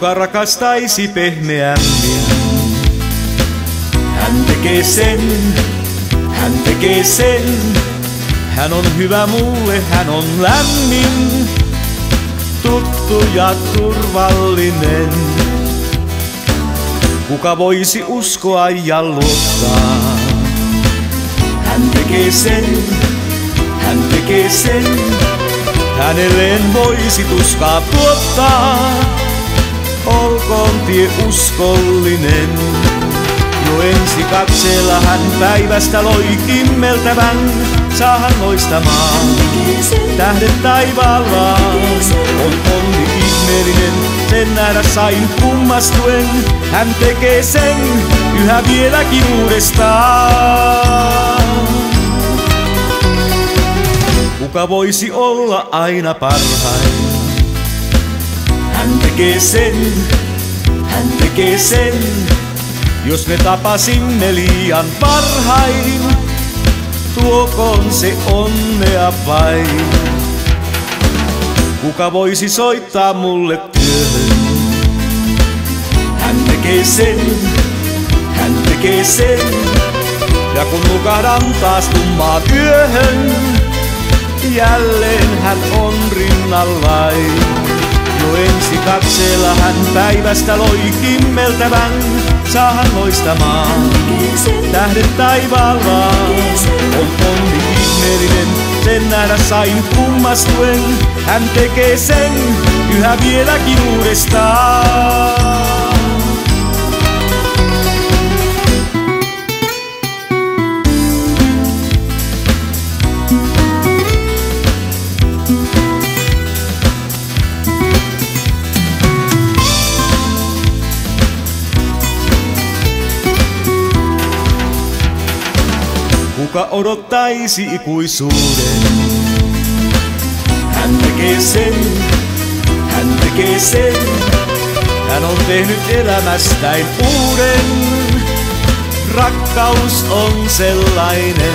Kuka rakastaisi pehmeämmin? Hän tekee sen, hän tekee sen. Hän on hyvä mulle, hän on lämmin, tuttu ja turvallinen. Kuka voisi uskoa ja luottaa? Hän tekee sen, hän tekee sen. Hänelleen voisi tuskaa tuottaa. Olkoon tie uskollinen. Jo ensi katseella hän päivästä loi kimmeltävän. Saahan loistamaan tähdet taivaalla. On onni ihmeellinen, sen nähdä sain kummastuen. Hän tekee sen yhä vieläkin uudestaan. Kuka voisi olla aina parhain? Hän tekee sen, hän tekee sen. Jos me tapasimme liian parhain, tuokoon se onnea vain. Kuka voisi soittaa mulle työhön? Hän tekee sen, hän tekee sen. Ja kun nukahdan taas tummaan yöhön, jälleen hän on rinnallain. Ensi katseella hän päivästä loi kimmeltävän, saahan loistamaan. Tähdet taivaalla on onni ihmeellinen, sen nähdä sain kummastuen. Hän tekee sen yhä vieläkin uudestaan. Kuka odottaisi ikuisuuden? Hän tekee sen, hän tekee sen. Hän on tehnyt elämästäin uuden. Rakkaus on sellainen,